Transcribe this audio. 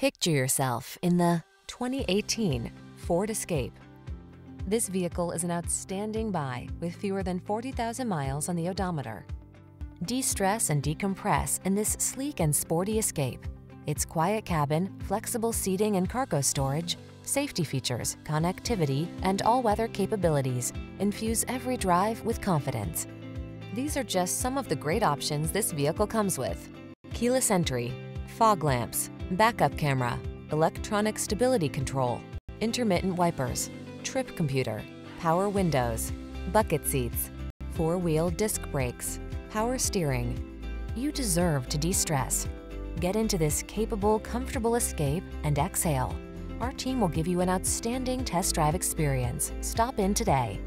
Picture yourself in the 2018 Ford Escape. This vehicle is an outstanding buy with fewer than 40,000 miles on the odometer. De-stress and decompress in this sleek and sporty Escape. Its quiet cabin, flexible seating and cargo storage, safety features, connectivity, and all-weather capabilities infuse every drive with confidence. These are just some of the great options this vehicle comes with. Keyless entry, fog lamps, backup camera, electronic stability control, intermittent wipers, trip computer, power windows, bucket seats, four-wheel disc brakes, power steering. You deserve to de-stress. Get into this capable, comfortable escape and exhale. Our team will give you an outstanding test drive experience. Stop in today.